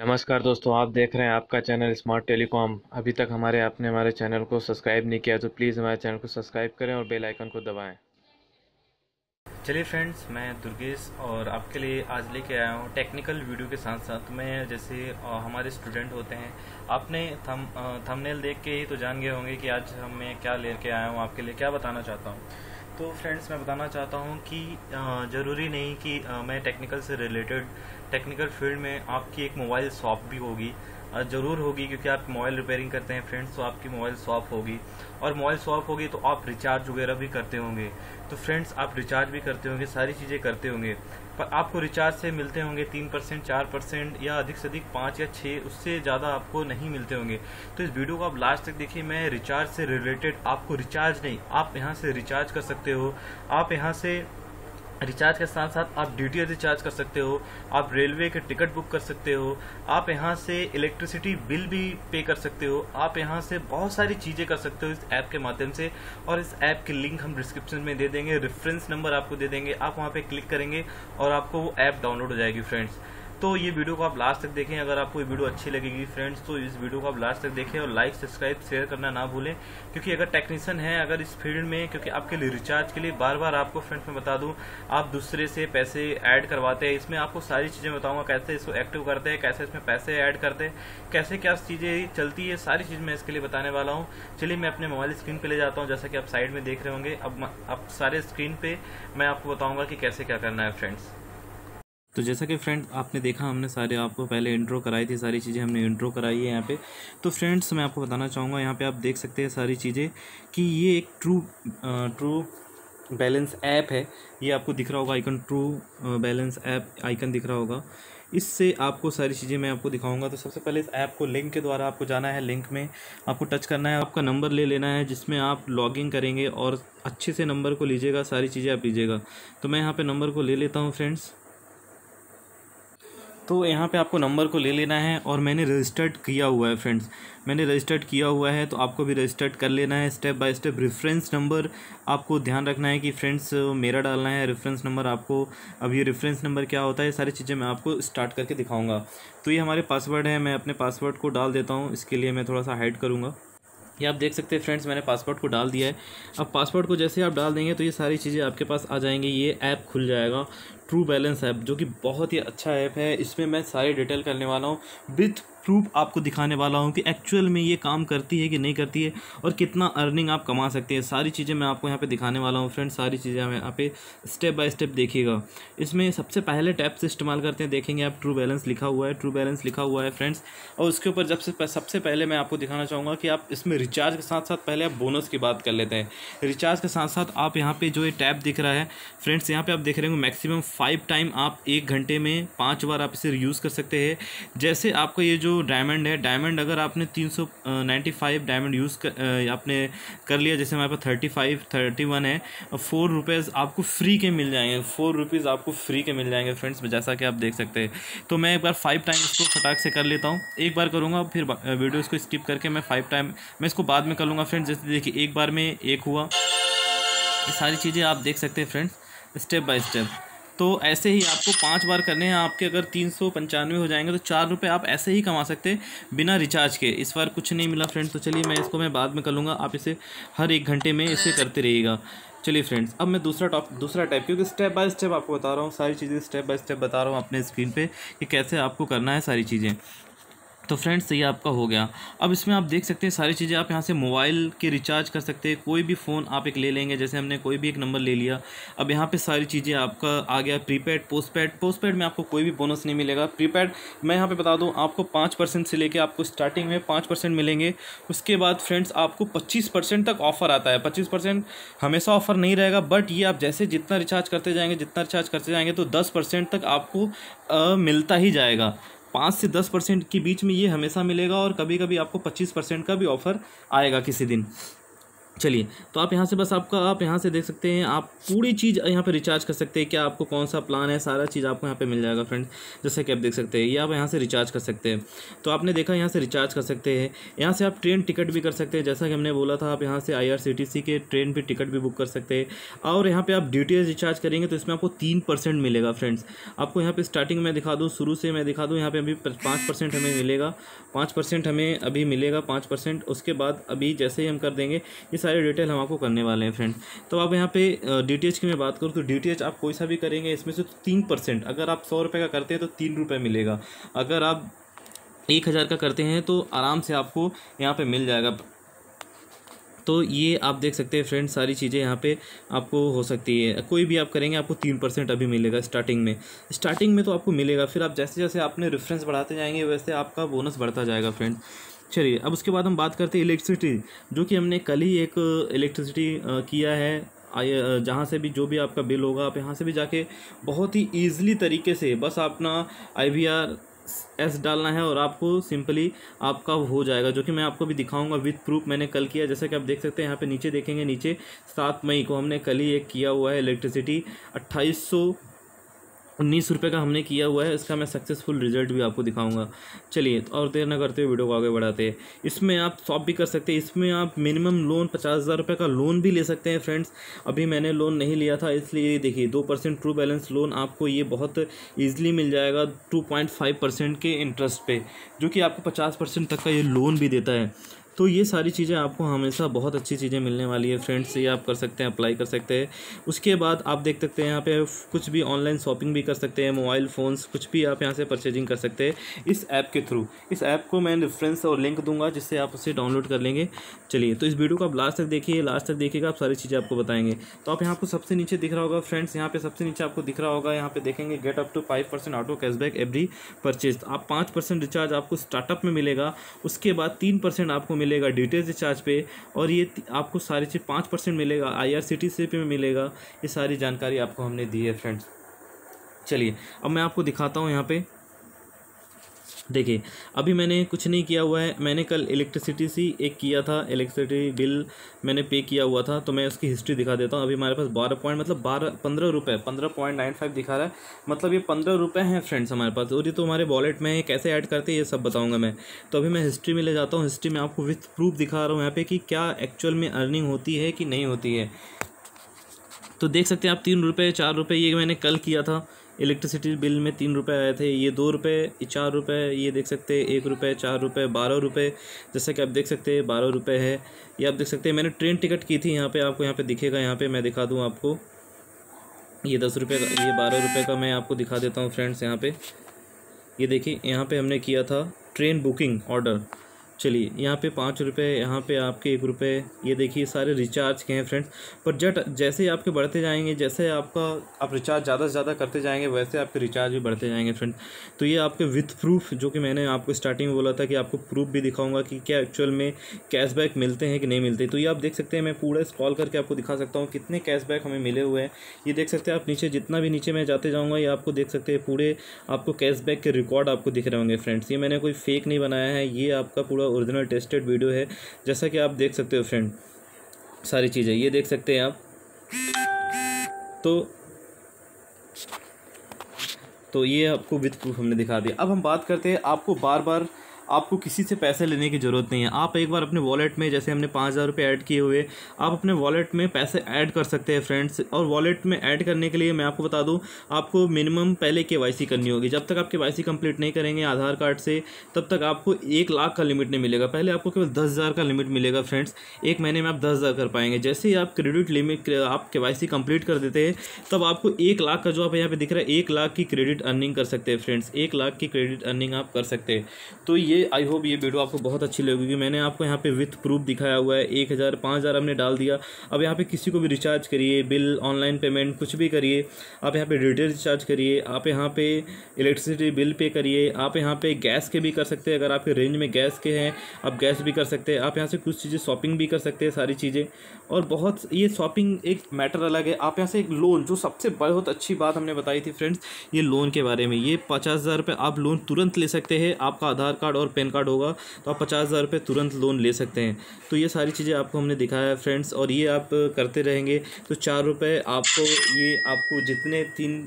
नमस्कार दोस्तों, आप देख रहे हैं आपका चैनल स्मार्ट टेलीकॉम अभी तक हमारे, आपने हमारे चैनल को सब्सक्राइब नहीं किया तो प्लीज़ हमारे चैनल को सब्सक्राइब करें और बेल आइकन को दबाएँ। चलिए फ्रेंड्स मैं दुर्गेश और आपके लिए आज लेके आया हूँ टेक्निकल वीडियो के साथ साथ। मैं जैसे हमारे स्टूडेंट होते हैं, आपने थम थंबनेल देख के ही तो जान गए होंगे कि आज हम मैं क्या लेके आया हूँ आपके लिए। क्या बताना चाहता हूँ? तो फ्रेंड्स मैं बताना चाहता हूँ कि ज़रूरी नहीं कि मैं टेक्निकल से रिलेटेड टेक्निकल फ़ील्ड में आपकी एक मोबाइल शॉप भी होगी। ज़रूर होगी क्योंकि आप मोबाइल रिपेयरिंग करते हैं फ्रेंड्स तो आपकी मोबाइल शॉप होगी। और मोबाइल शॉप होगी तो आप रिचार्ज वगैरह भी करते होंगे। तो फ्रेंड्स आप रिचार्ज भी करते होंगे, सारी चीज़ें करते होंगे। पर आपको रिचार्ज से मिलते होंगे तीन परसेंट, चार परसेंट या अधिक से अधिक पाँच या छः उससे ज़्यादा आपको नहीं मिलते होंगे। तो इस वीडियो को आप लास्ट तक देखिए। मैं रिचार्ज से रिलेटेड आपको रिचार्ज नहीं, आप यहाँ से रिचार्ज कर सकते हो। आप यहाँ से रिचार्ज के साथ साथ आप ड्यूटी रिचार्ज कर सकते हो, आप रेलवे के टिकट बुक कर सकते हो, आप यहाँ से इलेक्ट्रिसिटी बिल भी पे कर सकते हो, आप यहाँ से बहुत सारी चीज़ें कर सकते हो इस ऐप के माध्यम से और इस ऐप की लिंक हम डिस्क्रिप्शन में दे देंगे रेफरेंस नंबर आपको दे देंगे, आप वहाँ पे क्लिक करेंगे और आपको वो ऐप डाउनलोड हो जाएगी फ्रेंड्स तो ये वीडियो को आप लास्ट तक देखें। अगर आपको ये वीडियो अच्छी लगेगी फ्रेंड्स तो इस वीडियो को आप लास्ट तक देखें और लाइक सब्सक्राइब शेयर करना ना भूलें। क्योंकि अगर टेक्नीशियन है, अगर इस फ़ील्ड में, क्योंकि आपके लिए रिचार्ज के लिए बार बार आपको फ्रेंड्स मैं बता दूँ, आप दूसरे से पैसे ऐड करवाते हैं। इसमें आपको सारी चीज़ें बताऊँगा, कैसे इसको एक्टिव करते हैं, कैसे इसमें पैसे ऐड करते हैं, कैसे क्या चीज़ें चलती है, सारी चीज़ मैं इसके लिए बताने वाला हूँ। चलिए मैं अपने मोबाइल स्क्रीन पे ले जाता हूँ, जैसा कि आप साइड में देख रहे होंगे। अब अब सारे स्क्रीन पे मैं आपको बताऊँगा कि कैसे क्या करना है फ्रेंड्स तो जैसा कि फ्रेंड आपने देखा, हमने सारे आपको पहले इंट्रो कराई थी, सारी चीज़ें हमने इंट्रो कराई है यहाँ पे। तो फ्रेंड्स, मैं आपको बताना चाहूँगा, यहाँ पे आप देख सकते हैं सारी चीज़ें कि ये एक ट्रू ट्रू बैलेंस ऐप है। ये आपको दिख रहा होगा icon True Balance app icon दिख रहा होगा। इससे आपको सारी चीज़ें मैं आपको दिखाऊँगा। तो सबसे पहले इस ऐप को लिंक के द्वारा आपको जाना है। लिंक में आपको टच करना है। आपका नंबर ले लेना है, जिसमें आप लॉगिन करेंगे और अच्छे से नंबर को लीजिएगा, सारी चीज़ें आप लीजिएगा। तो मैं यहाँ पे नंबर को ले लेता हूँ फ्रेंड्स तो यहाँ पे आपको नंबर को ले लेना है और मैंने रजिस्टर्ड किया हुआ है फ्रेंड्स मैंने रजिस्टर्ड किया हुआ है तो आपको भी रजिस्टर्ड कर लेना है. Step by step reference number आपको ध्यान रखना है कि फ्रेंड्स मेरा डालना है रेफरेंस नंबर आपको, अब ये रेफरेंस नंबर क्या होता है सारी चीज़ें मैं आपको स्टार्ट करके दिखाऊँगा. तो ये हमारे पासवर्ड है, मैं अपने पासवर्ड को डाल देता हूँ, इसके लिए मैं थोड़ा सा हाइड करूँगा. ये आप देख सकते हैं फ्रेंड्स, मैंने पासपोर्ट को डाल दिया है। अब पासपोर्ट को जैसे आप डाल देंगे तो ये सारी चीज़ें आपके पास आ जाएँगी, ये ऐप खुल जाएगा ट्रू बैलेंस ऐप जो कि बहुत ही अच्छा ऐप है। इसमें मैं सारी डिटेल करने वाला हूँ। विथ प्रूफ आपको दिखाने वाला हूँ कि एक्चुअल में ये काम करती है कि नहीं करती है और कितना अर्निंग आप कमा सकते हैं। सारी चीज़ें मैं आपको यहाँ पे दिखाने वाला हूँ फ्रेंड्स सारी चीज़ें हमें यहाँ पे स्टेप बाय स्टेप देखिएगा। इसमें सबसे पहले टैप से इस्तेमाल करते हैं, देखेंगे आप ट्रू बैलेंस लिखा हुआ है ट्रू बैलेंस लिखा हुआ है फ्रेंड्स और उसके ऊपर जब से सबसे पहले मैं आपको दिखाना चाहूँगा कि आप इसमें रिचार्ज के साथ साथ पहले आप बोनस की बात कर लेते हैं। रिचार्ज के साथ साथ आप यहाँ पर जो ये टैप दिख रहा है फ्रेंड्स यहाँ पर आप देख रहे होंगे मैक्सिमम फाइव टाइम आप एक घंटे में पाँच बार आप इसे यूज़ कर सकते हैं। जैसे आपका ये जो डायमंड है। डायमंड अगर आपने तीन सौ नाइन्टी फाइव डायमंड यूज़ कर आपने कर लिया, जैसे हमारे पास थर्टी फाइव थर्टी वन है फोर रुपीज़ आपको फ्री के मिल जाएँगे। फोर रुपीज़ आपको फ्री के मिल जाएँगे फ्रेंड्स जैसा कि आप देख सकते हैं। तो मैं एक बार फाइव टाइम इसको फटाक से कर लेता हूँ। एक बार करूँगा, फिर वीडियो इसको स्किप करके मैं फाइव टाइम मैं इसको बाद में कर लूँगा फ्रेंड्स जैसे देखिए, एक बार में एक हुआ। ये सारी चीज़ें आप देख सकते हैं फ्रेंड्स स्टेप बाय स्टेप तो ऐसे ही आपको पाँच बार करने हैं, आपके अगर तीन सौ पंचानवे हो जाएँगे तो चार रुपये आप ऐसे ही कमा सकते हैं बिना रिचार्ज के। इस बार कुछ नहीं मिला फ्रेंड्स तो चलिए मैं इसको मैं बाद में कर लूँगा। आप इसे हर एक घंटे में इसे करते रहिएगा। चलिए फ्रेंड्स अब मैं दूसरा टॉप दूसरा टाइप क्योंकि स्टेप बाय स्टेप आपको बता रहा हूँ, सारी चीज़ें स्टेप बाय स्टेप बता रहा हूँ अपने स्क्रीन पे कि कैसे आपको करना है सारी चीज़ें। तो फ्रेंड्स, ये आपका हो गया। अब इसमें आप देख सकते हैं सारी चीज़ें। आप यहाँ से मोबाइल के रिचार्ज कर सकते हैं। कोई भी फ़ोन आप एक ले लेंगे। जैसे हमने कोई भी एक नंबर ले लिया। अब यहाँ पे सारी चीज़ें आपका आ गया। Prepaid, postpaid. पोस्टपेड में आपको कोई भी बोनस नहीं मिलेगा। प्रीपेड, मैं यहाँ पर बता दूँ, आपको पाँच परसेंट से लेके आपको स्टार्टिंग में पाँच परसेंट मिलेंगे। उसके बाद फ्रेंड्स, आपको पच्चीस परसेंट तक ऑफ़र आता है। पच्चीस परसेंट हमेशा ऑफ़र नहीं रहेगा। बट ये आप जैसे जितना रिचार्ज करते जाएँगे, जितना रिचार्ज करते जाएँगे तो दस परसेंट तक आपको मिलता ही जाएगा। पाँच से दस परसेंट के बीच में ये हमेशा मिलेगा और कभी कभी आपको पच्चीस परसेंट का भी ऑफ़र आएगा किसी दिन। चलिए तो आप यहाँ से बस आपका, आप यहाँ से देख सकते हैं, आप पूरी चीज़ यहाँ पे रिचार्ज कर सकते हैं, क्या आपको कौन सा प्लान है, सारा चीज़ आपको यहाँ पे मिल जाएगा फ्रेंड्स जैसे कि आप देख सकते हैं, ये आप यहाँ से रिचार्ज कर सकते हैं। तो आपने देखा यहाँ से रिचार्ज कर सकते हैं, यहाँ से आप ट्रेन टिकट भी कर सकते हैं, जैसा कि हमने बोला था, आप यहाँ से आईआरसीटीसी के ट्रेन पर टिकट भी बुक कर सकते हैं, और यहाँ पर आप डी रिचार्ज करेंगे तो इसमें आपको तीन मिलेगा फ्रेंड्स आपको यहाँ पर स्टार्टिंग में दिखा दूँ, शुरू से मैं दिखा दूँ, यहाँ पर अभी पाँच हमें मिलेगा, पाँच हमें अभी मिलेगा, पाँच उसके बाद अभी जैसे ही हम कर देंगे ये सारी डिटेल हम आपको करने वाले हैं फ्रेंड तो अब यहाँ पे डीटीएच की मैं बात करूँ तो डीटीएच आप कोई सा भी करेंगे, इसमें से तीन परसेंट अगर आप सौ रुपये का करते हैं तो तीन रुपये मिलेगा। अगर आप एक हज़ार का करते हैं तो आराम से आपको यहाँ पे मिल जाएगा। तो ये आप देख सकते हैं फ्रेंड्स सारी चीज़ें यहाँ पे आपको हो सकती है। कोई भी आप करेंगे, आपको तीन परसेंट अभी मिलेगा स्टार्टिंग में। स्टार्टिंग में तो आपको मिलेगा, फिर आप जैसे जैसे आपने रेफरेंस बढ़ाते जाएँगे, वैसे आपका बोनस बढ़ता जाएगा फ्रेंड्स चलिए अब उसके बाद हम बात करते हैं इलेक्ट्रिसिटी जो कि हमने कल ही एक इलेक्ट्रिसिटी किया है। जहाँ से भी जो भी आपका बिल होगा, आप यहाँ से भी जाके बहुत ही ईजिली तरीके से बस अपना आई वी आर एस डालना है और आपको सिंपली आपका हो जाएगा, जो कि मैं आपको भी दिखाऊँगा विथ प्रूफ मैंने कल किया। जैसा कि आप देख सकते हैं, यहाँ पे नीचे देखेंगे, नीचे सात मई को हमने कल ही एक किया हुआ है इलेक्ट्रिसिटी अट्ठाईस सौ उन्नीस रुपये का हमने किया हुआ है, इसका मैं सक्सेसफुल रिज़ल्ट भी आपको दिखाऊँगा। चलिए तो और देर ना करते हुए वीडियो को आगे बढ़ाते हैं। इसमें आप शॉप भी कर सकते हैं। इसमें आप मिनिमम लोन पचास हज़ार रुपये का लोन भी ले सकते हैं फ्रेंड्स अभी मैंने लोन नहीं लिया था, इसलिए देखिए, दो परसेंट ट्रू बैलेंस लोन आपको ये बहुत ईजिली मिल जाएगा टू पॉइंट फाइव परसेंट के इंटरेस्ट पे, जो कि आपको पचास परसेंट तक का ये लोन भी देता है। तो ये सारी चीज़ें आपको हमेशा बहुत अच्छी चीज़ें मिलने वाली है। फ्रेंड्स ये आप कर सकते हैं अप्लाई कर सकते हैं। उसके बाद आप देख सकते हैं, यहाँ पे कुछ भी ऑनलाइन शॉपिंग भी कर सकते हैं मोबाइल फ़ोन्स कुछ भी आप यहाँ से परचेजिंग कर सकते हैं इस ऐप के थ्रू इस ऐप को मैं रेफरेंस और लिंक दूँगा, जिससे आप उसे डाउनलोड कर लेंगे। चलिए तो इस वीडियो को आप लास्ट तक देखिए लास्ट तक देखिएगा, आप सारी चीज़ें आपको बताएँगे। तो आप यहाँ पर सबसे नीचे दिख रहा होगा फ्रेंड्स यहाँ पे सबसे नीचे आपको दिख रहा होगा, यहाँ पे देखेंगे get up to five percent auto cashback every purchase आप पाँच परसेंट रिचार्ज आपको स्टार्टअप में मिलेगा, उसके बाद तीन परसेंट आपको मिलेगा डिटेल्स रिचार्ज रिचार्ज पे, और ये आपको सारी चीज़ पाँच परसेंट मिलेगा I R C T C पे मिलेगा, ये सारी जानकारी आपको हमने दी है फ्रेंड्स चलिए, अब मैं आपको दिखाता हूँ यहाँ पे। देखिए, अभी मैंने कुछ नहीं किया हुआ है। मैंने कल इलेक्ट्रिसिटी सी एक किया था इलेक्ट्रिसिटी बिल मैंने पे किया हुआ था तो मैं उसकी हिस्ट्री दिखा देता हूँ। अभी हमारे पास बारह पॉइंट मतलब बारह, पंद्रह रुपये पंद्रह पॉइंट नाइन फाइव दिखा रहा है। मतलब ये पंद्रह रुपये हैं फ्रेंड्स हमारे पास, और ये तो हमारे वॉलेट में कैसे ऐड करते ये सब बताऊँगा मैं। तो अभी मैं हिस्ट्री में ले जाता हूँ। हिस्ट्री में आपको विथ प्रूफ दिखा रहा हूँ यहाँ पे कि क्या एक्चुअल में अर्निंग होती है कि नहीं होती है। तो देख सकते हैं आप, तीन रुपये चार रुपये ये मैंने कल किया था। इलेक्ट्रिसिटी बिल में तीन रुपये आए थे, ये दो रुपये चार रुपये ये देख सकते हैं, एक रुपये चार रुपये बारह रुपये जैसा कि आप देख सकते हैं, बारह रुपये है। ये आप देख सकते हैं, मैंने ट्रेन टिकट की थी, यहाँ पे आपको, यहाँ पे दिखेगा, यहाँ पे मैं दिखा दूँ आपको। ये दस रुपये का, ये बारह रुपये का मैं आपको दिखा देता हूँ, फ्रेंड्स, यहाँ पे। ये देखिए, यहाँ पे हमने किया था ट्रेन बुकिंग ऑर्डर। चलिए, यहाँ पे पाँच रुपये यहाँ पे आपके एक रुपये ये देखिए सारे रिचार्ज के हैं फ्रेंड्स पर जट, जैसे ही आपके बढ़ते जाएँगे, जैसे आपका, आप रिचार्ज ज़्यादा से ज़्यादा करते जाएँगे, वैसे आपके रिचार्ज भी बढ़ते जाएँगे फ्रेंड तो ये आपके विथ प्रूफ जो कि मैंने आपको स्टार्टिंग में बोला था कि आपको प्रूफ भी दिखाऊँगा कि क्या एक्चुअल में कैशबैक मिलते हैं कि नहीं मिलते। तो ये आप देख सकते हैं, मैं पूरा स्कॉल करके आपको दिखा सकता हूँ कितने कैशबैक हमें मिले हुए हैं। ये देख सकते हैं आप नीचे, जितना भी नीचे मैं जाते जाऊँगा, ये आपको देख सकते हैं पूरे आपको कैशबैक के रिकॉर्ड आपको दिख रहे होंगे फ्रेंड्स ये मैंने कोई फेक नहीं बनाया है, ये आपका पूरा ओरिजिनल टेस्टेड वीडियो है, जैसा कि आप देख सकते हो फ्रेंड, सारी चीज़ें। ये देख सकते हैं आप। तो तो ये आपको विथ प्रूफ हमने दिखा दिया। अब हम बात करते हैं आपको बार बार आपको किसी से पैसे लेने की ज़रूरत नहीं है। आप एक बार अपने वॉलेट में, जैसे हमने पाँच हज़ार रुपये ऐड किए हुए, आप अपने वॉलेट में पैसे ऐड कर सकते हैं फ्रेंड्स और वॉलेट में ऐड करने के लिए मैं आपको बता दूँ, आपको मिनिमम पहले के करनी होगी। जब तक आप के कंप्लीट नहीं करेंगे आधार कार्ड से, तब तक आपको एक लाख का लिमिट नहीं मिलेगा। पहले आपको केवल दस हज़ार का लिमिट मिलेगा फ्रेंड्स एक महीने में आप दस हज़ार कर पाएँगे। जैसे ही आप क्रेडिट लिमिट आप के वाई कंप्लीट कर देते हैं, तब आपको एक लाख का जो आप यहाँ पे दिख रहा है, एक लाख की क्रेडिट अर्निंग कर सकते हैं फ्रेंड्स एक लाख की क्रेडिट अर्निंग आप कर सकते हैं। तो ये आई होप ये वीडियो आपको बहुत अच्छी लगेगी मैंने आपको यहाँ पे विथ प्रूफ दिखाया हुआ है। एक हज़ार, पाँच हज़ार हमने डाल दिया। अब यहाँ पे किसी को भी रिचार्ज करिए बिल ऑनलाइन पेमेंट कुछ भी करिए। आप यहाँ पे डिटेल रिचार्ज करिए। आप यहाँ पे इलेक्ट्रिसिटी बिल पे करिए। आप यहाँ पे गैस के भी कर सकते हैं। अगर आपके रेंज में गैस के हैं, आप गैस भी कर सकते हैं। आप यहाँ से कुछ चीज़ें शॉपिंग भी कर सकते हैं, सारी चीज़ें। और बहुत ये शॉपिंग एक मैटर अलग है। आप यहाँ से एक लोन जो सबसे बहुत अच्छी बात हमने बताई थी फ्रेंड्स ये लोन के बारे में। ये पचास हज़ार आप लोन तुरंत ले सकते हैं। आपका आधार कार्ड और पैन कार्ड होगा तो आप पचास हज़ार रुपये तुरंत लोन ले सकते हैं। तो ये सारी चीज़ें आपको हमने दिखाया है फ्रेंड्स, और ये आप करते रहेंगे तो चार रुपये आपको, ये आपको जितने तीन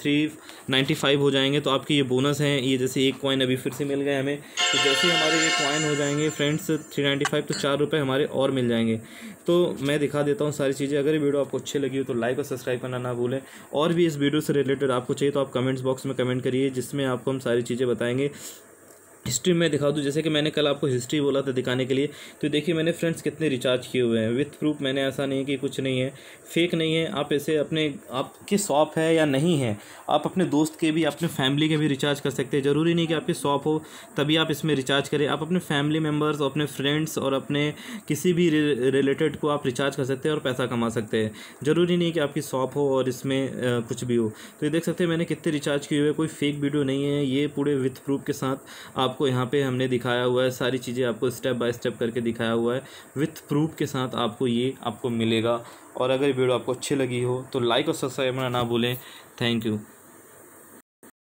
थ्री नाइन्टी फाइव हो जाएँगे तो आपके ये बोनस हैं। ये जैसे एक कॉइन अभी फिर से मिल गए हमें तो जैसे ही हमारे ये कॉइन हो जाएँगे फ्रेंड्स, थ्री नाइन्टी फाइव तो चार रुपये हमारे और मिल जाएँगे। तो मैं दिखा देता हूँ सारी चीज़ें। अगर ये वीडियो आपको अच्छी लगी हो तो लाइक और सब्सक्राइब करना ना भूलें। और भी इस वीडियो से रिलेटेड आपको चाहिए तो आप कमेंट्स बॉक्स में कमेंट करिए, जिसमें आपको हम सारी चीज़ें बताएँगे। हिस्ट्री में दिखा दूँ, जैसे कि मैंने कल आपको हिस्ट्री बोला था दिखाने के लिए तो देखिए मैंने फ्रेंड्स कितने रिचार्ज किए हुए हैं। विथ प्रूफ मैंने ऐसा नहीं कि कुछ नहीं है। फेक नहीं है। आप ऐसे अपने, आपकी शॉप है या नहीं है, आप अपने दोस्त के भी, अपने फैमिली के भी रिचार्ज कर सकते हैं। ज़रूरी नहीं कि आपकी शॉप हो, तभी आप इसमें रिचार्ज करें। आप अपने फैमिली मेंबर्स अपने फ्रेंड्स और अपने किसी भी रिलेटेड को आप रिचार्ज कर सकते हैं और पैसा कमा सकते हैं। ज़रूरी नहीं कि आपकी शॉप हो और इसमें कुछ भी हो। तो ये देख सकते हैं मैंने कितने रिचार्ज किए हुए कोई फेक वीडियो नहीं है। ये पूरे विथ प्रूफ के साथ आप आपको यहाँ पे हमने दिखाया हुआ है, सारी चीज़ें आपको स्टेप बाय स्टेप करके दिखाया हुआ है। विथ प्रूफ के साथ आपको ये आपको मिलेगा। और अगर वीडियो आपको अच्छी लगी हो तो लाइक और सब्सक्राइब करना ना भूलें। Thank you